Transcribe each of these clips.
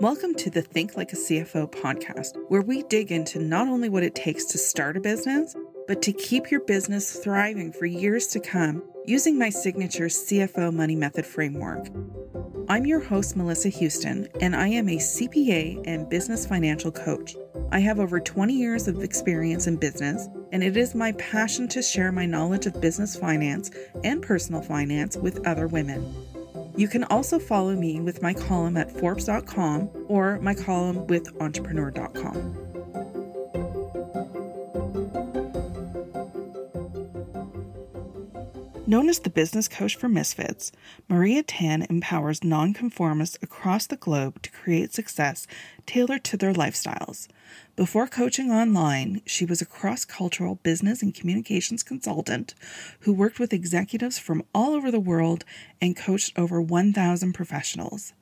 Welcome to the Think Like a CFO podcast, where we dig into not only what it takes to start a business, but to keep your business thriving for years to come using my signature CFO Money Method framework. I'm your host, Melissa Houston, and I am a CPA and business financial coach. I have over 20 years of experience in business, and it is my passion to share my knowledge of business finance and personal finance with other women. You can also follow me with my column at Forbes.com or my column with Entrepreneur.com. Known as the business coach for misfits, Maria Tan empowers nonconformists across the globe to create success tailored to their lifestyles. Before coaching online, she was a cross cultural business and communications consultant who worked with executives from all over the world and coached over 1,000 professionals.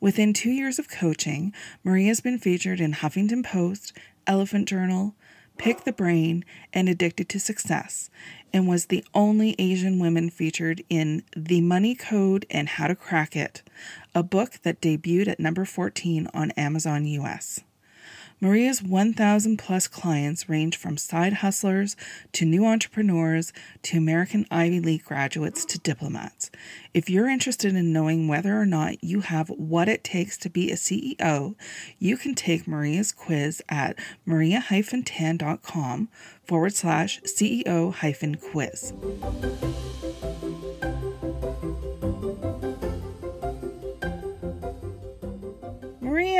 Within two years of coaching, Maria has been featured in Huffington Post, Elephant Journal, Pick the Brain, and Addicted to Success, and was the only Asian woman featured in The Money Code and How to Crack It, a book that debuted at number 14 on Amazon US. Maria's 1,000 plus clients range from side hustlers to new entrepreneurs to American Ivy League graduates to diplomats. If you're interested in knowing whether or not you have what it takes to be a CEO, you can take Maria's quiz at maria-tan.com forward slash CEO hyphen quiz.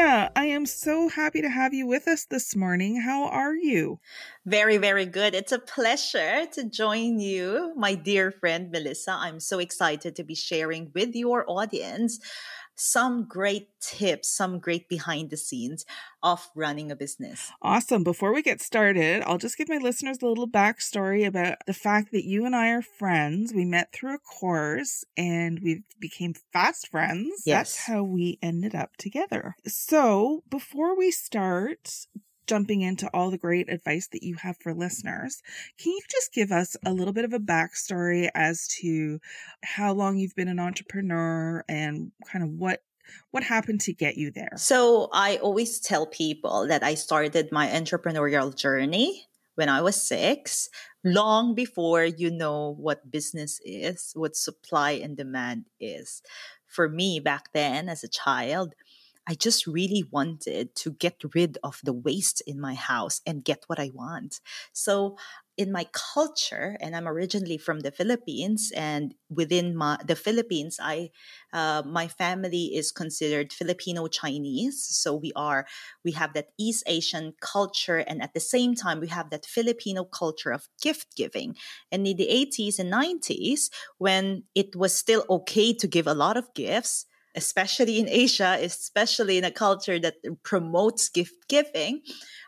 Maria, I am so happy to have you with us this morning. How are you? Very, very good. It's a pleasure to join you, my dear friend Melissa. I'm so excited to be sharing with your audience some great tips, some great behind the scenes of running a business. Awesome. Before we get started, I'll just give my listeners a little backstory about the fact that you and I are friends. We met through a course and we became fast friends. Yes. That's how we ended up together. So before we start, jumping into all the great advice that you have for listeners, can you just give us a little bit of a backstory as to how long you've been an entrepreneur and kind of what what happened to get you there? So, I always tell people that I started my entrepreneurial journey when I was 6, long before you know what business is, what supply and demand is. For me back then as a child, I just really wanted to get rid of the waste in my house and get what I want. So in my culture, and I'm originally from the Philippines, and within my, the Philippines, I uh, my family is considered Filipino Chinese. So we are we have that East Asian culture, and at the same time, we have that Filipino culture of gift giving. And in the 80s and 90s, when it was still okay to give a lot of gifts, especially in Asia, especially in a culture that promotes gift giving,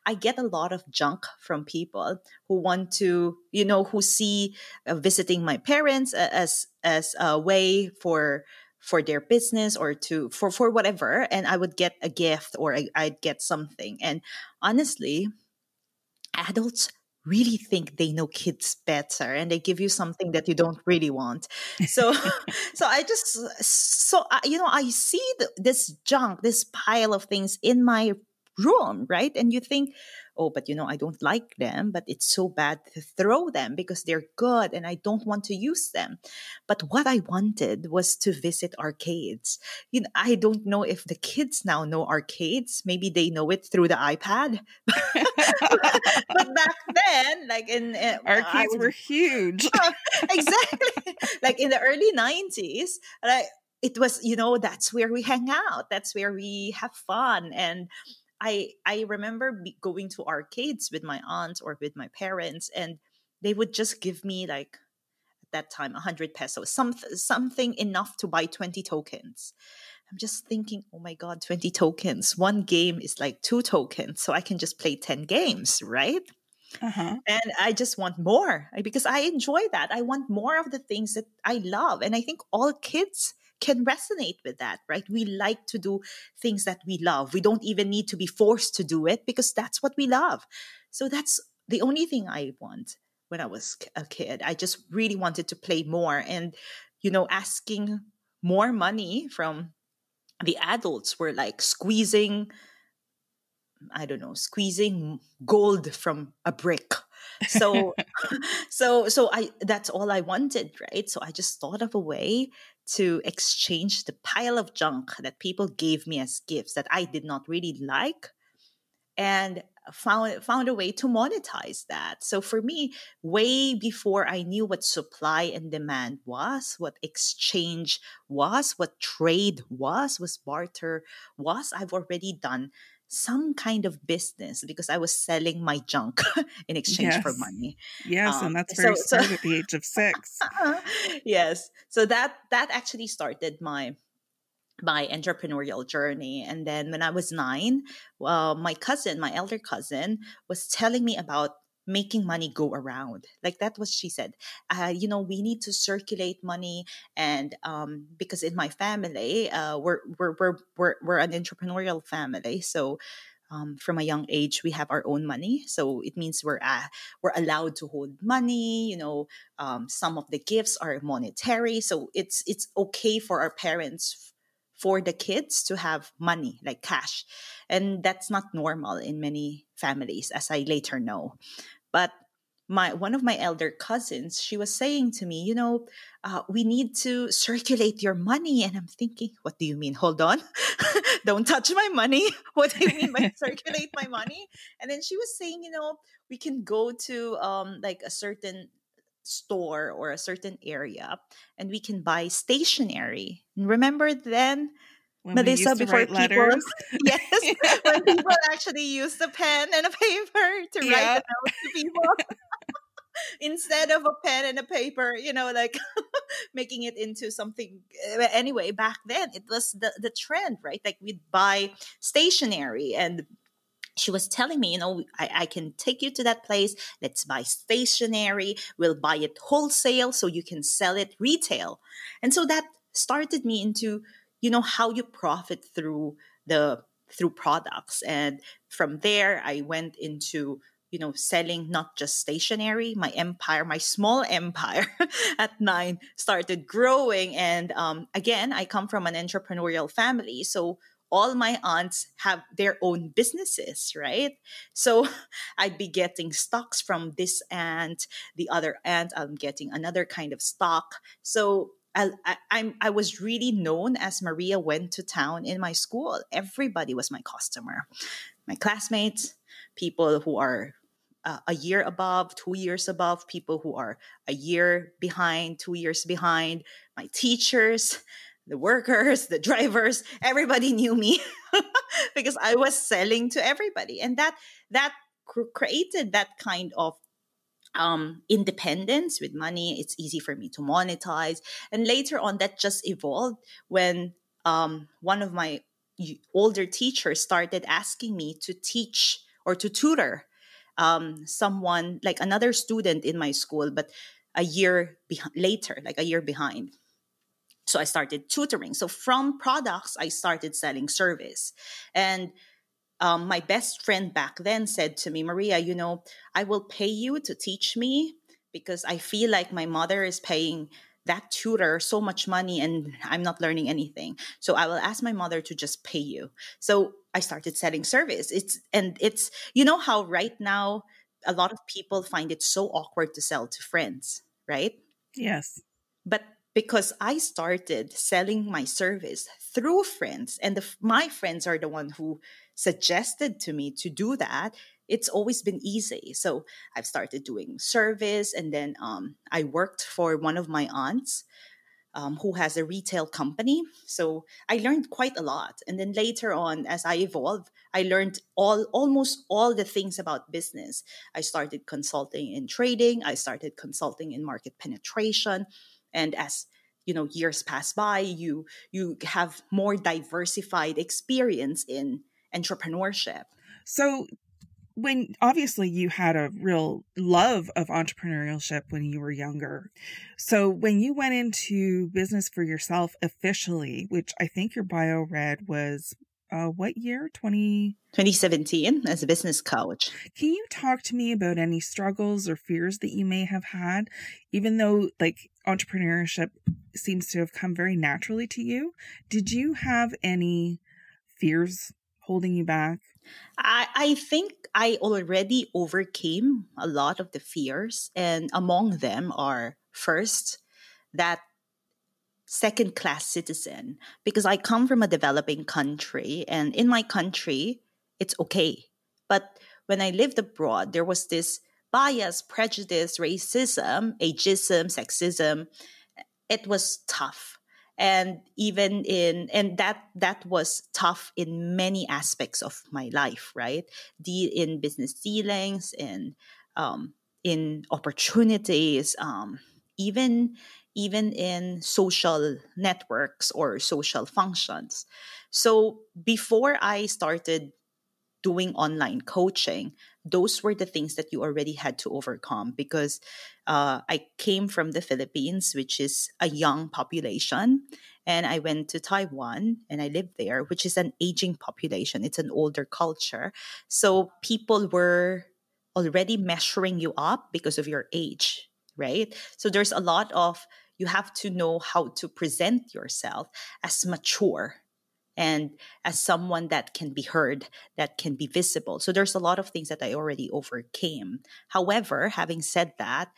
I get a lot of junk from people who want to, you know, who see uh, visiting my parents as as a way for for their business or to for for whatever and i would get a gift or I, i'd get something. And honestly adults really think they know kids better and they give you something that you don't really want so so i just so you know i see the, this junk this pile of things in my room right and you think oh, but you know, I don't like them, but it's so bad to throw them because they're good and I don't want to use them. But what I wanted was to visit arcades. You know, I don't know if the kids now know arcades. Maybe they know it through the iPad. but back then, like in arcades was, were huge. Oh, exactly. like in the early 90s, like it was, you know, that's where we hang out. That's where we have fun. And I I remember going to arcades with my aunt or with my parents, and they would just give me like at that time a hundred pesos, some something enough to buy twenty tokens. I'm just thinking, oh my god, twenty tokens! One game is like two tokens, so I can just play ten games, right? Uh-huh. And I just want more because I enjoy that. I want more of the things that I love, and I think all kids can resonate with that, right? We like to do things that we love. We don't even need to be forced to do it because that's what we love. So that's the only thing I want when I was a kid. I just really wanted to play more and, you know, asking more money from the adults were like squeezing I don't know, squeezing gold from a brick. So so so I that's all I wanted, right? So I just thought of a way to exchange the pile of junk that people gave me as gifts that I did not really like and found found a way to monetize that. So for me, way before I knew what supply and demand was, what exchange was, what trade was, was barter was, I've already done some kind of business because I was selling my junk in exchange yes. for money. Yes, um, and that's very so, so at the age of six. yes, so that that actually started my my entrepreneurial journey. And then when I was nine, well, my cousin, my elder cousin, was telling me about making money go around like that was she said. Uh, you know we need to circulate money and um, because in my family uh, we're, we're, we're, we're, we're an entrepreneurial family so um, from a young age we have our own money so it means we're uh, we're allowed to hold money you know um, some of the gifts are monetary so it's it's okay for our parents for the kids to have money like cash. And that's not normal in many families as i later know. But my one of my elder cousins she was saying to me you know uh, we need to circulate your money. And i'm thinking what do you mean? Hold on. Don't touch my money. What do you mean by circulate my money? And then she was saying you know we can go to um, like a certain store or a certain area and we can buy stationery. Remember then? When Melissa, before people, letters. yes, when people actually use a pen and a paper to yeah. write a note to people instead of a pen and a paper, you know, like making it into something. Eh, anyway, back then it was the, the trend, right? Like we'd buy stationery and she was telling me, you know, I, I, can take you to that place. Let's buy stationery. We'll buy it wholesale so you can sell it retail. And so that started me into, you know, how you profit through the through products. And from there, I went into you know selling not just stationery my empire my small empire at nine started growing and um, again i come from an entrepreneurial family so all my aunts have their own businesses, right? So I'd be getting stocks from this aunt, the other aunt, I'm getting another kind of stock. So I, I, I'm I was really known as Maria went to town in my school. Everybody was my customer, my classmates, people who are uh, a year above, two years above, people who are a year behind, two years behind, my teachers, the workers, the drivers, everybody knew me because I was selling to everybody. And that that created that kind of um, independence with money. It's easy for me to monetize. And later on, that just evolved when um, one of my older teachers started asking me to teach or to tutor um, someone, like another student in my school, but a year be- later, like a year behind. So I started tutoring. So from products, I started selling service. And um, my best friend back then said to me, Maria, you know, I will pay you to teach me because I feel like my mother is paying that tutor so much money and I'm not learning anything. So I will ask my mother to just pay you. So I started selling service. It's and it's you know how right now a lot of people find it so awkward to sell to friends, right? Yes. But because I started selling my service through friends, and the, my friends are the one who suggested to me to do that. It's always been easy. So I've started doing service, and then um, I worked for one of my aunts. Um, who has a retail company. So I learned quite a lot. And then later on, as I evolved, I learned all almost all the things about business. I started consulting in trading. I started consulting in market penetration and as you know years pass by you you have more diversified experience in entrepreneurship so when obviously you had a real love of entrepreneurship when you were younger. So when you went into business for yourself officially, which I think your bio read was uh, what year? 20... 2017 as a business coach. Can you talk to me about any struggles or fears that you may have had, even though like entrepreneurship seems to have come very naturally to you. Did you have any fears holding you back? I, I think I already overcame a lot of the fears, and among them are first, that second class citizen, because I come from a developing country, and in my country, it's okay. But when I lived abroad, there was this bias, prejudice, racism, ageism, sexism. It was tough and even in and that that was tough in many aspects of my life right the in business dealings in um, in opportunities um, even even in social networks or social functions so before i started doing online coaching, those were the things that you already had to overcome because uh, I came from the Philippines, which is a young population, and I went to Taiwan and I lived there, which is an aging population. It's an older culture. So people were already measuring you up because of your age, right? So there's a lot of you have to know how to present yourself as mature and as someone that can be heard, that can be visible. So there's a lot of things that I already overcame. However, having said that,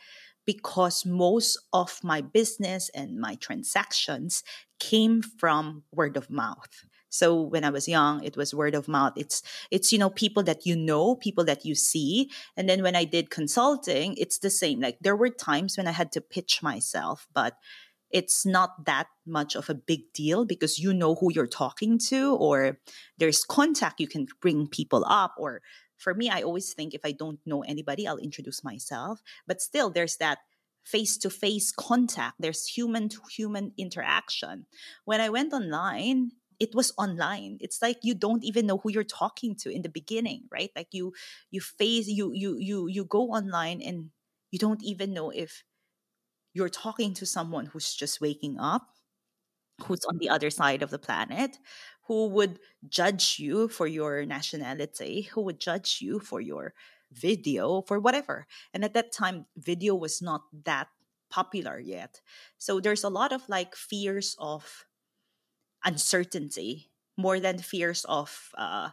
because most of my business and my transactions came from word of mouth. So when I was young, it was word of mouth. It's it's you know people that you know, people that you see. And then when I did consulting, it's the same. Like there were times when I had to pitch myself, but it's not that much of a big deal because you know who you're talking to or there's contact you can bring people up or for me i always think if i don't know anybody i'll introduce myself but still there's that face to face contact there's human to human interaction when i went online it was online it's like you don't even know who you're talking to in the beginning right like you you face you you you you go online and you don't even know if you're talking to someone who's just waking up, who's on the other side of the planet, who would judge you for your nationality, who would judge you for your video, for whatever. And at that time, video was not that popular yet. So there's a lot of like fears of uncertainty more than fears of uh,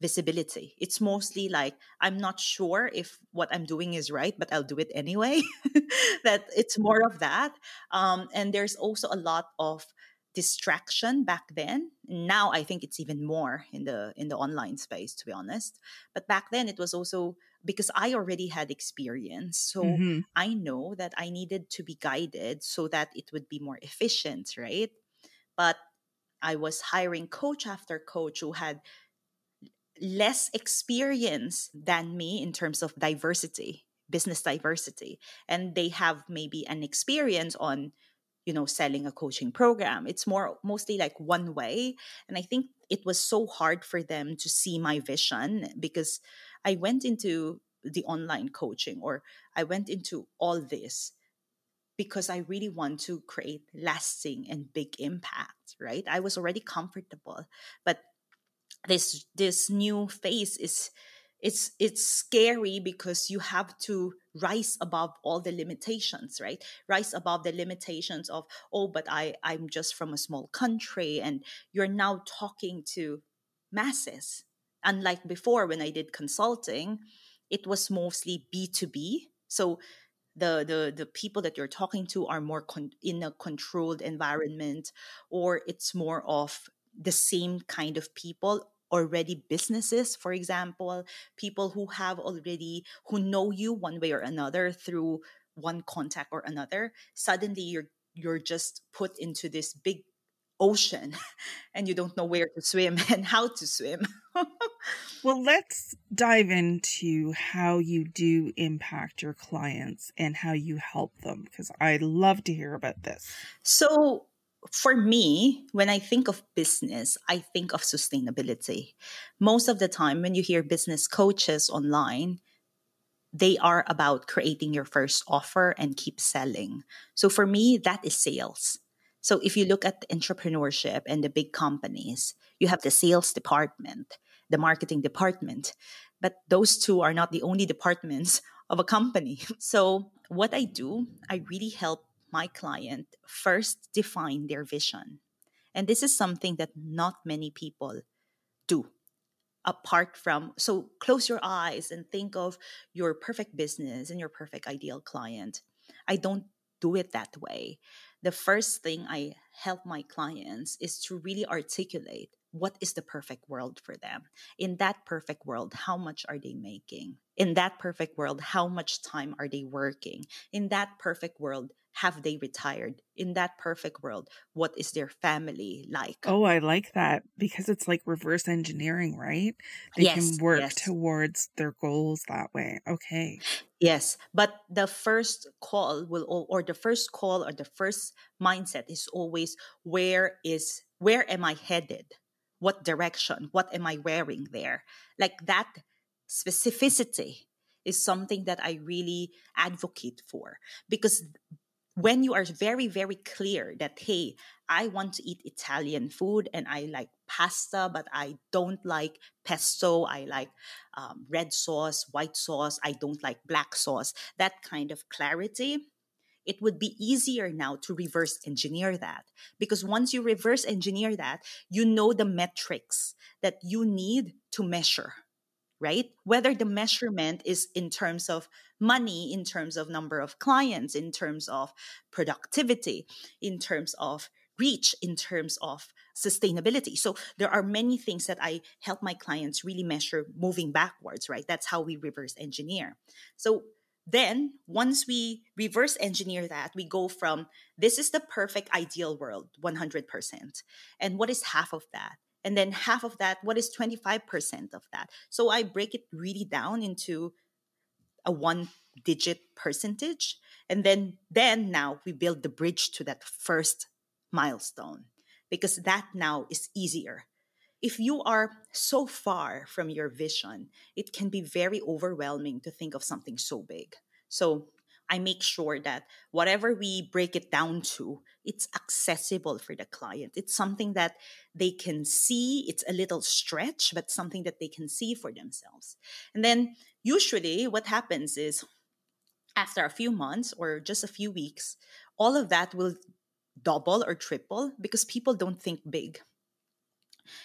visibility. It's mostly like I'm not sure if what I'm doing is right, but I'll do it anyway. that it's more of that. Um, and there's also a lot of distraction back then. Now I think it's even more in the in the online space, to be honest. But back then it was also because I already had experience. So mm-hmm. I know that I needed to be guided so that it would be more efficient, right? But I was hiring coach after coach who had less experience than me in terms of diversity, business diversity. And they have maybe an experience on, you know, selling a coaching program. It's more mostly like one way. And I think it was so hard for them to see my vision because I went into the online coaching or I went into all this because I really want to create lasting and big impact, right? I was already comfortable, but this this new phase is it's it's scary because you have to rise above all the limitations right? Rise above the limitations of oh but i i'm just from a small country and you're now talking to masses. Unlike before when i did consulting it was mostly b2b so the the the people that you're talking to are more con- in a controlled environment or it's more of the same kind of people already businesses for example people who have already who know you one way or another through one contact or another suddenly you're you're just put into this big ocean and you don't know where to swim and how to swim well let's dive into how you do impact your clients and how you help them because i love to hear about this so for me, when I think of business, I think of sustainability. Most of the time, when you hear business coaches online, they are about creating your first offer and keep selling. So for me, that is sales. So if you look at entrepreneurship and the big companies, you have the sales department, the marketing department, but those two are not the only departments of a company. So what I do, I really help my client first define their vision. And this is something that not many people do apart from so close your eyes and think of your perfect business and your perfect ideal client i don't do it that way the first thing i help my clients is to really articulate what is the perfect world for them? In that perfect world how much are they making? In that perfect world how much time are they working? In that perfect world have they retired? In that perfect world what is their family like? Oh i like that because it's like reverse engineering right? They yes, can work yes. towards their goals that way okay. Yes but the first call will or the first call or the first mindset is always where is where am i headed what direction what am i wearing there? Like that specificity is something that i really advocate for because when you are very very clear that hey i want to eat italian food and i like pasta but i don't like pesto i like um, red sauce white sauce i don't like black sauce that kind of clarity it would be easier now to reverse engineer that because once you reverse engineer that you know the metrics that you need to measure right? Whether the measurement is in terms of money, in terms of number of clients, in terms of productivity, in terms of reach, in terms of sustainability. So there are many things that I help my clients really measure moving backwards, right? That's how we reverse engineer. So then once we reverse engineer that, we go from this is the perfect ideal world, 100%. And what is half of that? and then half of that what is 25% of that so i break it really down into a one digit percentage and then then now we build the bridge to that first milestone because that now is easier if you are so far from your vision it can be very overwhelming to think of something so big so I make sure that whatever we break it down to, it's accessible for the client. It's something that they can see. It's a little stretch, but something that they can see for themselves. And then usually what happens is after a few months or just a few weeks, all of that will double or triple because people don't think big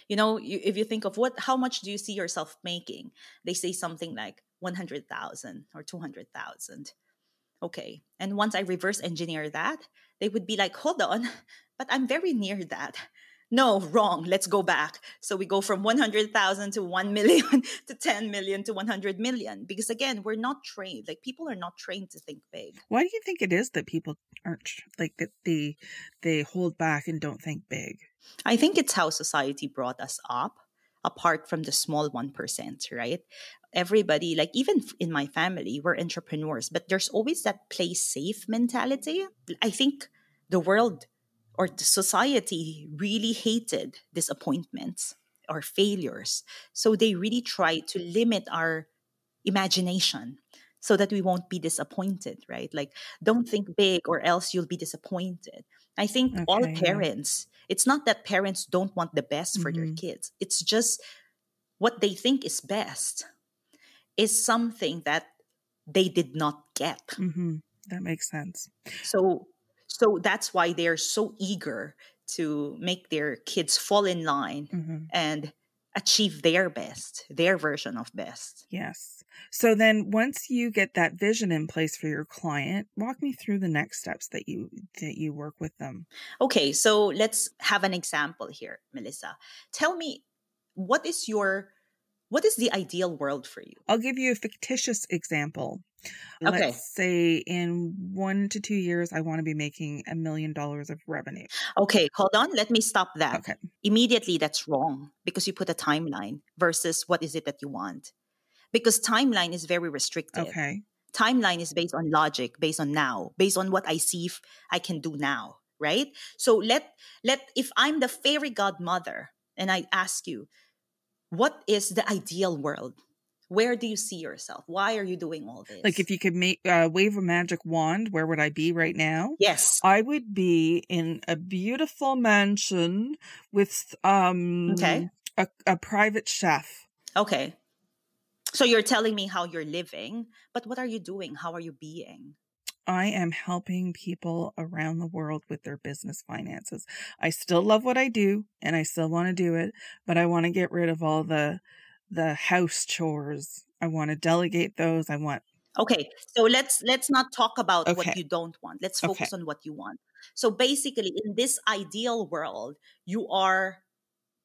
you know you, if you think of what how much do you see yourself making they say something like 100000 or 200000 Okay. And once I reverse engineer that, they would be like, hold on, but I'm very near that. No, wrong. Let's go back. So we go from 100,000 to 1 million to 10 million to 100 million. Because again, we're not trained. Like people are not trained to think big. Why do you think it is that people aren't like that they, they hold back and don't think big? I think it's how society brought us up apart from the small 1%, right? Everybody, like even in my family, we're entrepreneurs, but there's always that play safe mentality. I think the world or the society really hated disappointments or failures. So they really try to limit our imagination so that we won't be disappointed, right? Like, don't think big or else you'll be disappointed. I think okay, all parents, yeah. it's not that parents don't want the best for mm-hmm. their kids, it's just what they think is best is something that they did not get. Mm-hmm. That makes sense. So, so that's why they're so eager to make their kids fall in line mm-hmm. and achieve their best, their version of best. Yes. So then once you get that vision in place for your client, walk me through the next steps that you that you work with them. Okay, so let's have an example here, Melissa. Tell me what is your what is the ideal world for you? I'll give you a fictitious example. Okay. Let's say in one to two years, I want to be making a million dollars of revenue. Okay, hold on. Let me stop that. Okay. Immediately, that's wrong because you put a timeline versus what is it that you want. Because timeline is very restricted. Okay. Timeline is based on logic, based on now, based on what I see if I can do now, right? So let let if I'm the fairy godmother and I ask you, what is the ideal world? Where do you see yourself? Why are you doing all this? Like, if you could make uh, wave a magic wand, where would I be right now? Yes, I would be in a beautiful mansion with um okay. a, a private chef. Okay, so you're telling me how you're living, but what are you doing? How are you being? I am helping people around the world with their business finances. I still love what I do and I still want to do it, but I want to get rid of all the the house chores. I want to delegate those. I want Okay, so let's let's not talk about Okay. what you don't want. Let's Okay. focus on what you want. So basically in this ideal world, you are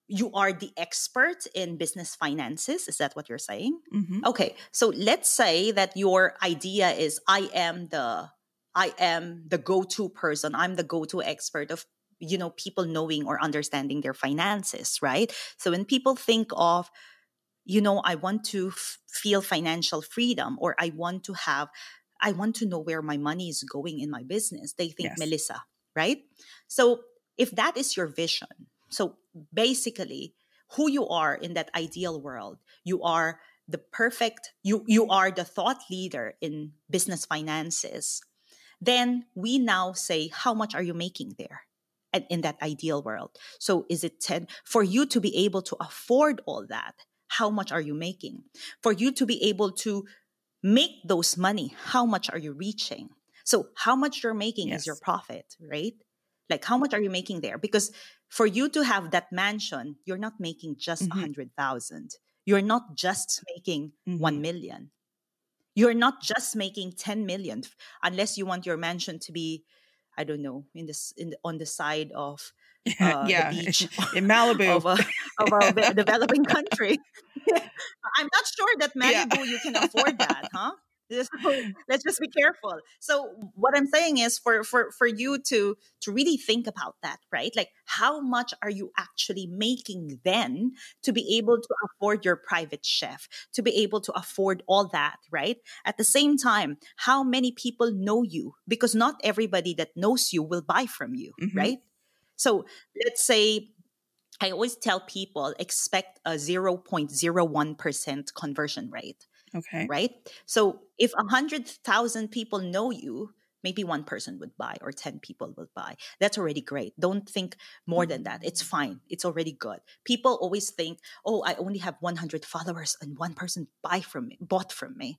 you are the expert in business finances. Is that what you're saying? mhm. Okay, so let's say that your idea is I am the I am the go-to person. I'm the go-to expert of you know people knowing or understanding their finances, right? So when people think of you know I want to f- feel financial freedom or I want to have I want to know where my money is going in my business, they think Yes. Melissa, right? So if that is your vision, so basically who you are in that ideal world, you are the perfect you you are the thought leader in business finances then we now say how much are you making there and in that ideal world so is it 10 for you to be able to afford all that how much are you making? For you to be able to make those money how much are you reaching? So how much you're making is your profit right? Like how much are you making there? Because for you to have that mansion you're not making just a Mhm. 100000 you're not just making Mhm. 1 million. You're not just making 10 million unless you want your mansion to be i don't know in this in the, on the side of uh, yeah, the beach in Malibu. of of a ve- developing country. I'm not sure that Yeah. malibu you can afford that huh? Just- let's just be careful. So what i'm saying is for for for you to to really think about that right? Like how much are you actually making then to be able to afford your private chef to be able to afford all that right? At the same time how many people know you? Because not everybody that knows you will buy from you Mhm. right? So let's say I always tell people expect a 0.01% conversion rate, okay. right? So if 100,000 people know you, maybe one person would buy or 10 people would buy. That's already great. Don't think more than that. It's fine. It's already good. People always think, "Oh, I only have 100 followers and one person buy from me, bought from me."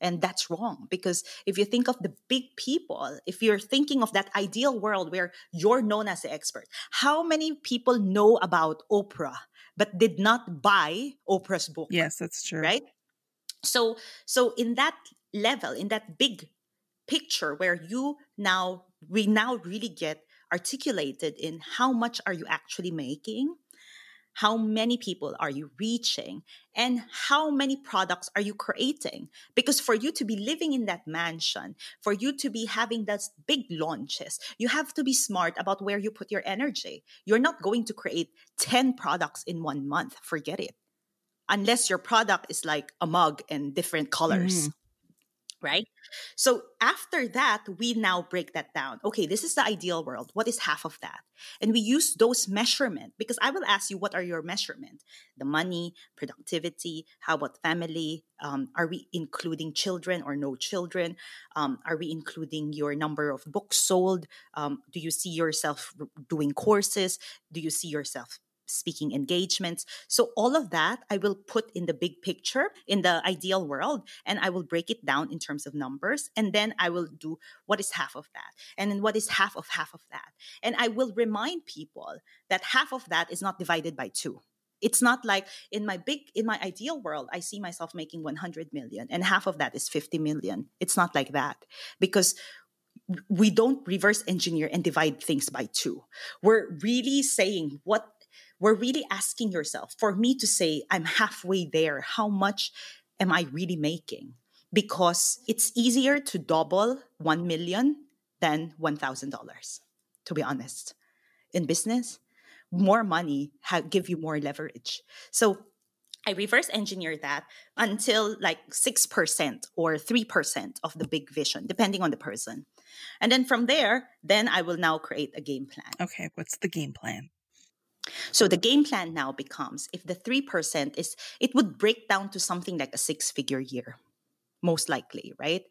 And that's wrong because if you think of the big people, if you're thinking of that ideal world where you're known as the expert, how many people know about Oprah but did not buy Oprah's book? Yes, that's true. right so so in that level in that big picture where you now we now really get articulated in how much are you actually making how many people are you reaching and how many products are you creating? Because for you to be living in that mansion for you to be having those big launches you have to be smart about where you put your energy. You're not going to create 10 products in one month. Forget it. Unless your product is like a mug and different colors mm-hmm. Right? So after that we now break that down. Okay this is the ideal world. What is half of that? And we use those measurement because i will ask you what are your measurement? The money productivity how about family? Um, are we including children or no children? Um, are we including your number of books sold? Um, do you see yourself doing courses? Do you see yourself speaking engagements. So all of that I will put in the big picture in the ideal world and I will break it down in terms of numbers and then I will do what is half of that and then what is half of half of that. And I will remind people that half of that is not divided by 2 it's not like in my big in my ideal world I see myself making 100 million and half of that is 50 million. It's not like that because we don't reverse engineer and divide things by two. We're really saying what we're really asking yourself for me to say, I'm halfway there. How much am I really making? Because it's easier to double 1 million than $1,000, to be honest. In business, more money ha- give you more leverage. So I reverse engineer that until like 6% or 3% of the big vision, depending on the person. And then from there, then I will now create a game plan. Okay, what's the game plan? So the game plan now becomes if the 3% is, it would break down to something like a six figure year, most likely, right?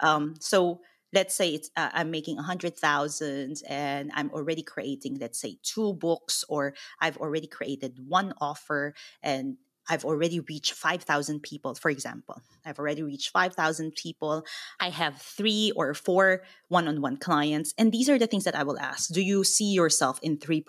Um, so let's say it's uh, I'm making a hundred thousand and I'm already creating, let's say, two books, or I've already created one offer and I've already reached 5,000 people, for example. I've already reached 5,000 people. I have three or four one on one clients. And these are the things that I will ask. Do you see yourself in 3%,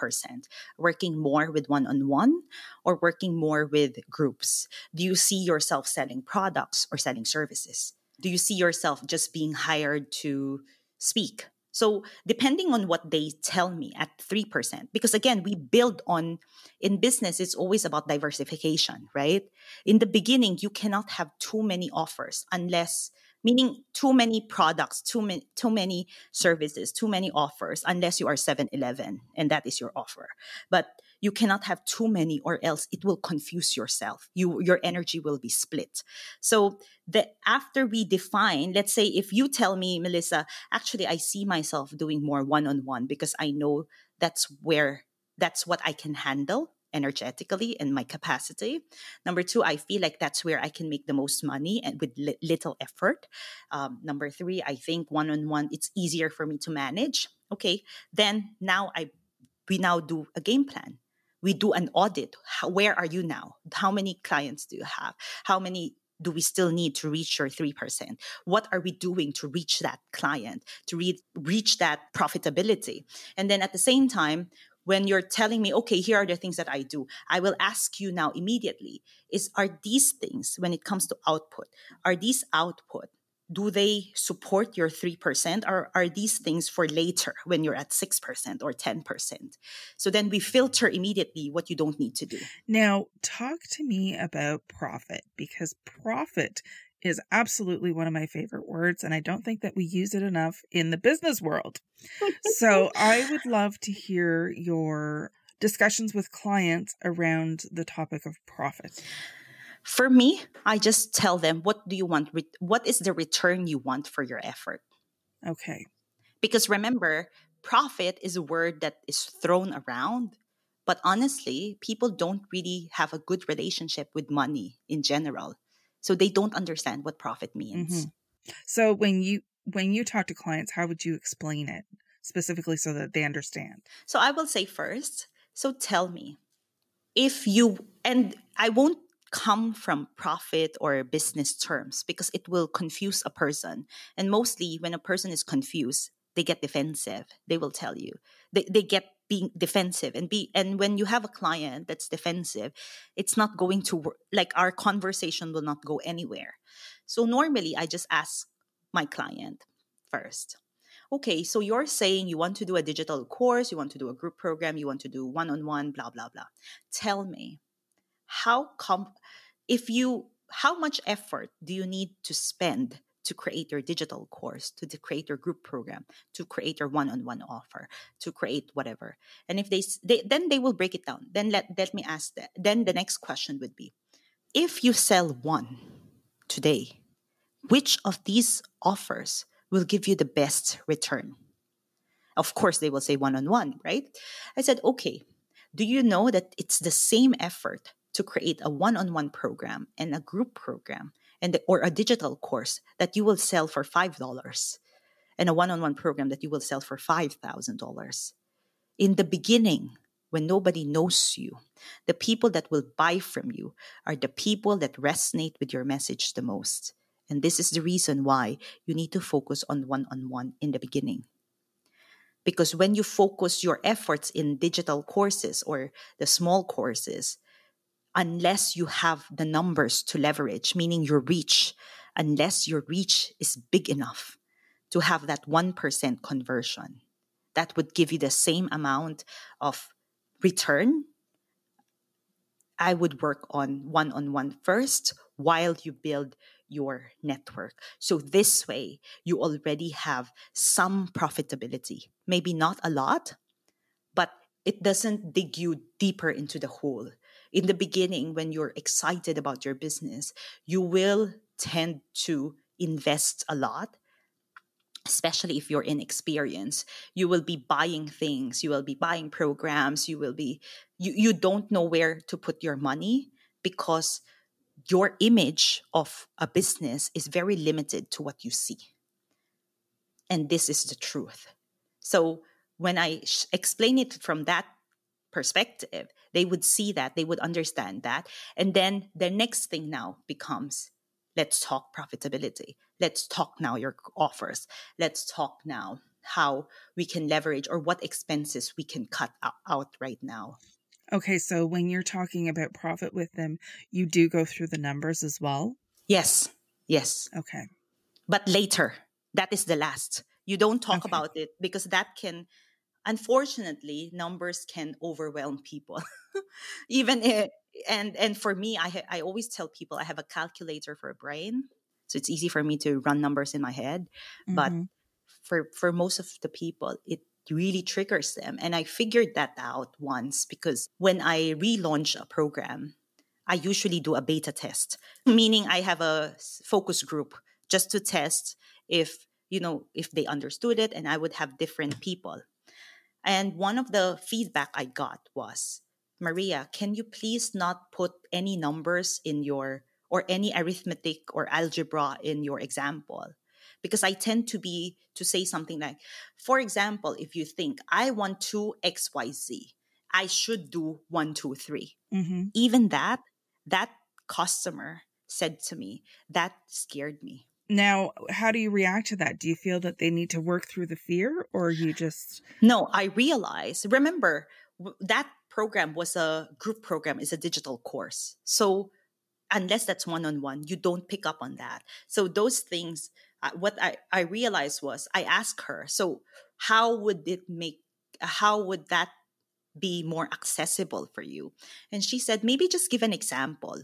working more with one on one or working more with groups? Do you see yourself selling products or selling services? Do you see yourself just being hired to speak? So depending on what they tell me at 3%, because again, we build on, in business, it's always about diversification, right? In the beginning, you cannot have too many offers unless, meaning too many products, too many, too many services, too many offers, unless you are 7-Eleven and that is your offer. But you cannot have too many or else it will confuse yourself you your energy will be split so the after we define let's say if you tell me melissa actually i see myself doing more one-on-one because i know that's where that's what i can handle energetically and my capacity. Number two, I feel like that's where I can make the most money and with li- little effort. Um, number three, I think one on one, it's easier for me to manage. Okay, then now I we now do a game plan we do an audit. How, where are you now? How many clients do you have? How many do we still need to reach your 3%? What are we doing to reach that client, to re- reach that profitability? And then at the same time, when you're telling me, okay, here are the things that I do, I will ask you now immediately is are these things, when it comes to output, are these output do they support your 3% or are these things for later when you're at 6% or 10%? So then we filter immediately what you don't need to do. Now, talk to me about profit because profit is absolutely one of my favorite words and I don't think that we use it enough in the business world. so, I would love to hear your discussions with clients around the topic of profit. For me, I just tell them, what do you want? What is the return you want for your effort? Okay. Because remember, profit is a word that is thrown around. But honestly, people don't really have a good relationship with money in general. So they don't understand what profit means. Mm-hmm. So when you when you talk to clients, how would you explain it specifically so that they understand? So I will say first, so tell me if you and I won't come from profit or business terms because it will confuse a person. And mostly when a person is confused, they get defensive. They will tell you. They, they get being defensive and be and when you have a client that's defensive it's not going to work like our conversation will not go anywhere so normally i just ask my client first okay so you're saying you want to do a digital course you want to do a group program you want to do one-on-one blah blah blah tell me how com if you how much effort do you need to spend to create your digital course to create your group program to create your one-on-one offer to create whatever? And if they, they then they will break it down. Then let let me ask that then the next question would be if you sell one today which of these offers will give you the best return? Of course they will say one-on-one right? I said okay do you know that it's the same effort to create a one-on-one program and a group program and the, or a digital course that you will sell for $5 and a one-on-one program that you will sell for $5,000. In the beginning, when nobody knows you, the people that will buy from you are the people that resonate with your message the most. And this is the reason why you need to focus on one on one in the beginning. Because when you focus your efforts in digital courses or the small courses, unless you have the numbers to leverage, meaning your reach, unless your reach is big enough to have that 1% conversion. That would give you the same amount of return. I would work on one on one first while you build your network. So, this way, you already have some profitability. Maybe not a lot, but it doesn't dig you deeper into the hole in the beginning, when you're excited about your business, you will tend to invest a lot especially if you're inexperienced. You will be buying things you will be buying programs you will be you, you don't know where to put your money because your image of a business is very limited to what you see. And this is the truth. So when i sh- explain it from that perspective They would see that, they would understand that. And then the next thing now becomes let's talk profitability. Let's talk now your offers. Let's talk now how we can leverage or what expenses we can cut out right now. Okay, so when you're talking about profit with them, you do go through the numbers as well? Yes. Yes. Okay. But later, that is the last. You don't talk okay. about it because that can unfortunately numbers can overwhelm people. Even if, and and for me I I always tell people I have a calculator for a brain. So it's easy for me to run numbers in my head, mm-hmm. but for for most of the people it really triggers them. And I figured that out once because when I relaunch a program, I usually do a beta test, meaning I have a focus group just to test if, you know, if they understood it and I would have different people. And one of the feedback I got was, Maria, can you please not put any numbers in your or any arithmetic or algebra in your example? because I tend to be to say something like, for example, if you think I want to X Y Z, I should do one, two, three. Mm-hmm. Even that, that customer said to me, that scared me. Now, how do you react to that? Do you feel that they need to work through the fear or you just. No, I realize. Remember, that program was a group program, is a digital course. So, unless that's one on one, you don't pick up on that. So, those things uh, what I, I realized was I asked her, so how would it make, how would that be more accessible for you? And she said, maybe just give an example.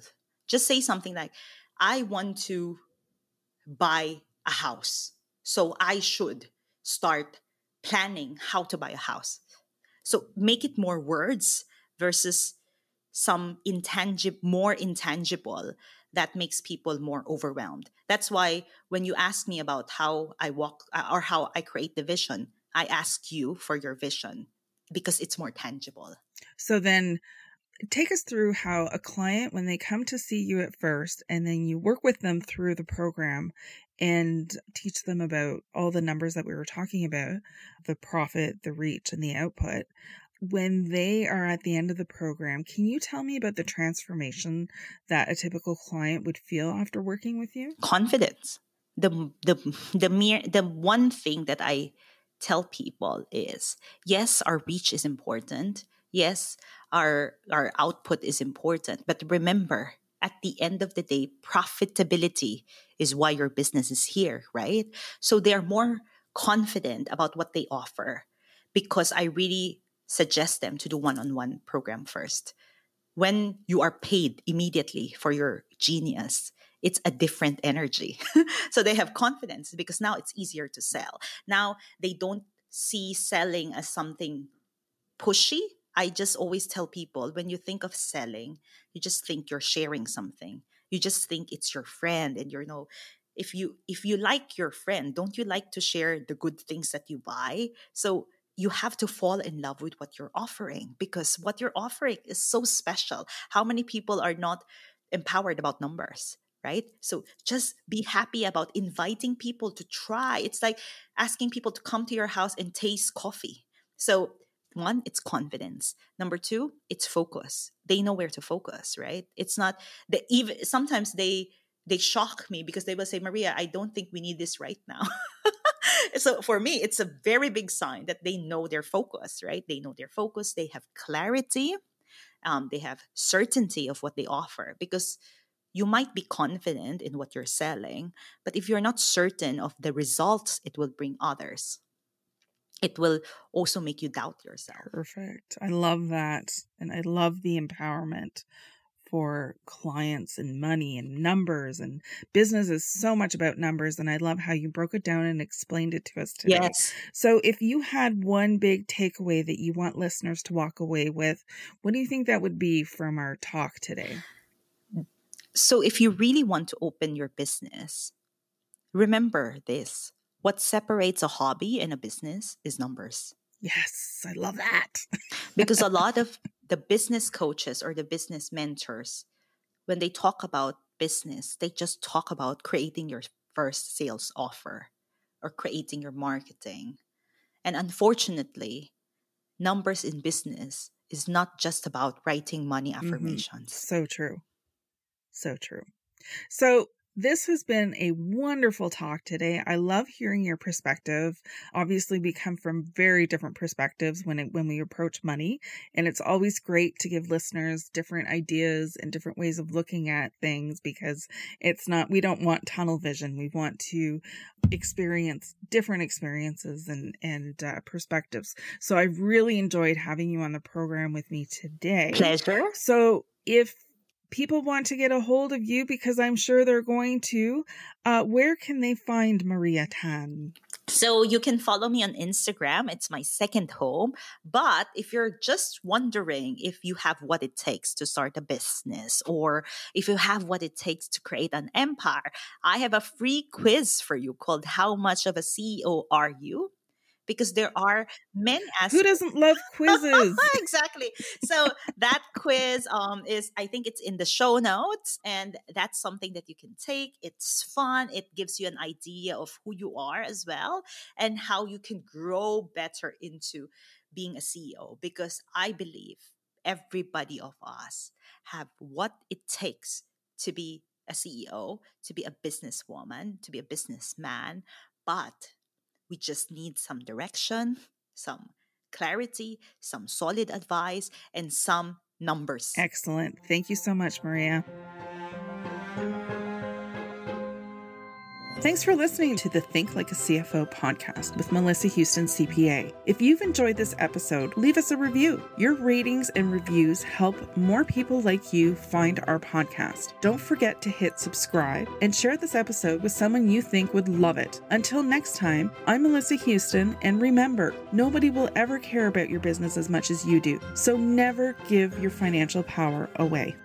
Just say something like, I want to buy a house. So I should start planning how to buy a house. So make it more words versus some intangible, more intangible that makes people more overwhelmed. That's why when you ask me about how I walk uh, or how I create the vision, I ask you for your vision because it's more tangible. So then take us through how a client when they come to see you at first and then you work with them through the program and teach them about all the numbers that we were talking about the profit the reach and the output when they are at the end of the program, can you tell me about the transformation that a typical client would feel after working with you? Confidence. The the the mere the one thing that I tell people is yes, our reach is important. Yes, our our output is important, but remember at the end of the day, profitability is why your business is here, right? So they're more confident about what they offer because I really suggest them to do one-on-one program first. When you are paid immediately for your genius, it's a different energy. so they have confidence because now it's easier to sell. Now they don't see selling as something pushy. I just always tell people when you think of selling, you just think you're sharing something. You just think it's your friend and you know if you if you like your friend, don't you like to share the good things that you buy? So you have to fall in love with what you're offering because what you're offering is so special. How many people are not empowered about numbers? Right. So just be happy about inviting people to try. It's like asking people to come to your house and taste coffee. So one it's confidence. Number two it's focus. They know where to focus right? It's not the even sometimes they they shock me because they will say maria i don't think we need this right now. So for me, it's a very big sign that they know their focus, right? They know their focus, they have clarity, um, they have certainty of what they offer because you might be confident in what you're selling, but if you're not certain of the results it will bring others, it will also make you doubt yourself. Perfect. I love that. And I love the empowerment for clients and money and numbers and business is so much about numbers and I love how you broke it down and explained it to us today. Yes. So if you had one big takeaway that you want listeners to walk away with, what do you think that would be from our talk today? Mm. So if you really want to open your business, remember this. What separates a hobby and a business is numbers. Yes, I love that. because a lot of the business coaches or the business mentors, when they talk about business, they just talk about creating your first sales offer or creating your marketing. And unfortunately, numbers in business is not just about writing money Mhm. affirmations. So true. So true. So, this has been a wonderful talk today. I love hearing your perspective. Obviously, we come from very different perspectives when it, when we approach money, and it's always great to give listeners different ideas and different ways of looking at things because it's not we don't want tunnel vision. We want to experience different experiences and and uh, perspectives. So, I've really enjoyed having you on the program with me today. Pleasure. So if people want to get a hold of you, because I'm sure they're going to, uh, where can they find Maria Tan? So you can follow me on Instagram. It's my second home. But if you're just wondering if you have what it takes to start a business or if you have what it takes to create an empire, I have a free quiz for you called How Much of a CEO Are You? Because there are many Who doesn't love quizzes? exactly. So that quiz um is I think it's in the show notes and that's something that you can take. It's fun. It gives you an idea of who you are as well and how you can grow better into being a CEO because I believe everybody of us have what it takes to be a CEO, to be a businesswoman, to be a businessman, but we just need some direction, some clarity, some solid advice, and some numbers. Excellent. Thank you so much, Maria. Thanks for listening to the Think Like a CFO podcast with Melissa Houston, CPA. If you've enjoyed this episode, leave us a review. Your ratings and reviews help more people like you find our podcast. Don't forget to hit subscribe and share this episode with someone you think would love it. Until next time, I'm Melissa Houston, and remember, nobody will ever care about your business as much as you do. So never give your financial power away.